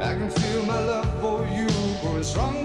I can feel my love for you growing stronger.